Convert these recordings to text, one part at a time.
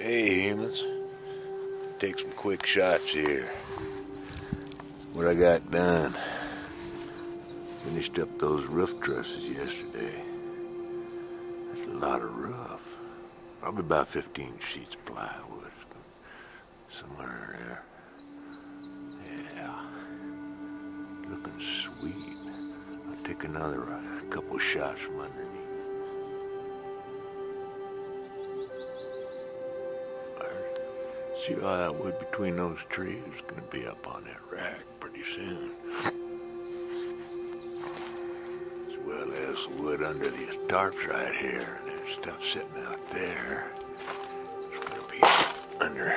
Hey humans, take some quick shots here. What I got done. Finished up those roof trusses yesterday. That's a lot of roof. Probably about 15 sheets of plywood. Somewhere there. Yeah. Looking sweet. I'll take another uh, couple shots from underneath. See how that wood between those trees is going to be up on that rack pretty soon. As well as wood under these tarps right here and that stuff sitting out there. It's going to be under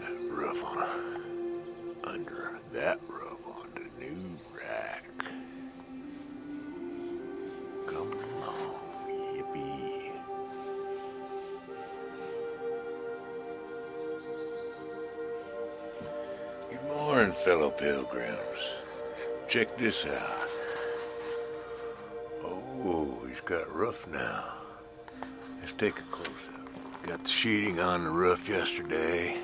that roof on under that Good morning, fellow pilgrims. Check this out. Oh, he's got rough now. Let's take a close up. Got the sheeting on the roof yesterday.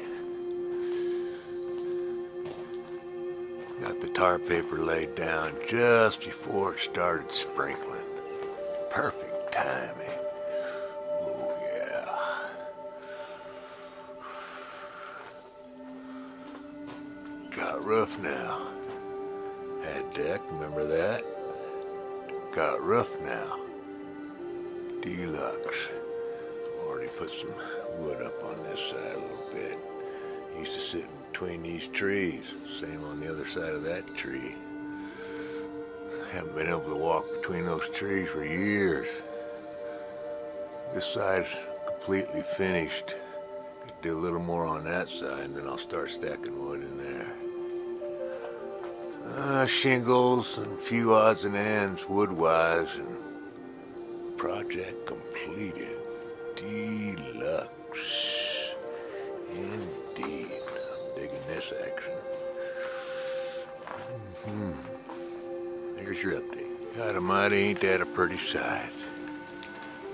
Got the tar paper laid down just before it started sprinkling. Perfect timing. Got rough now. Had deck, remember that? Got rough now. Deluxe. Already put some wood up on this side a little bit. Used to sit between these trees. Same on the other side of that tree. Haven't been able to walk between those trees for years. This side's completely finished. Do a little more on that side, and then I'll start stacking wood in there. Uh, shingles and a few odds and ends wood-wise, and project completed. Deluxe. Indeed. I'm digging this action. hmm There's your update. God almighty, ain't that a pretty sight?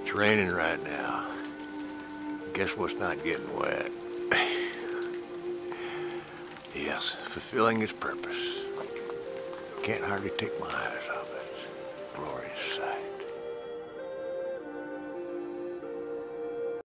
It's raining right now. Guess what's not getting wet? yes, fulfilling its purpose. Can't hardly take my eyes off it. Glorious.